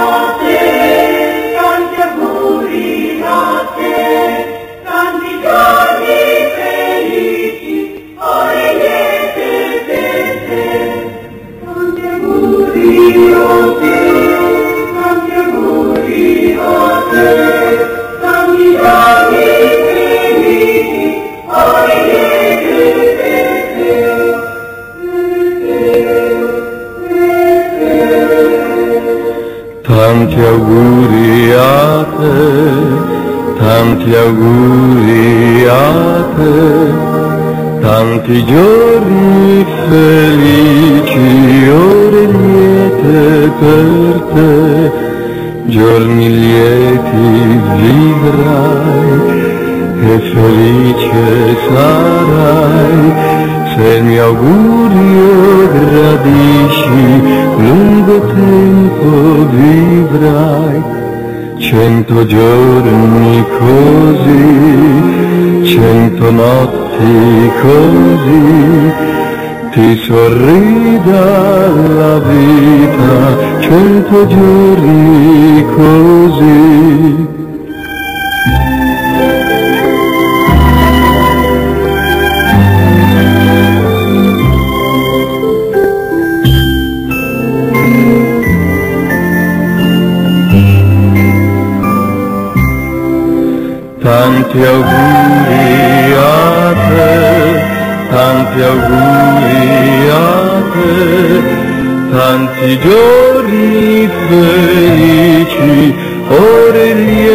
auguri Tanti auguri a te, tanti auguri a te, tanti giorni felici, ore liete per te, giorni lieti vivrai e felice sarai. Se il mio augurio gradisci, lungo tempo vivrai. Cento giorni così, cento notti così, ti sorrida la vita, cento giorni così. Tanti auguri a te, tanti auguri a te, tanti giorni felici, ore liete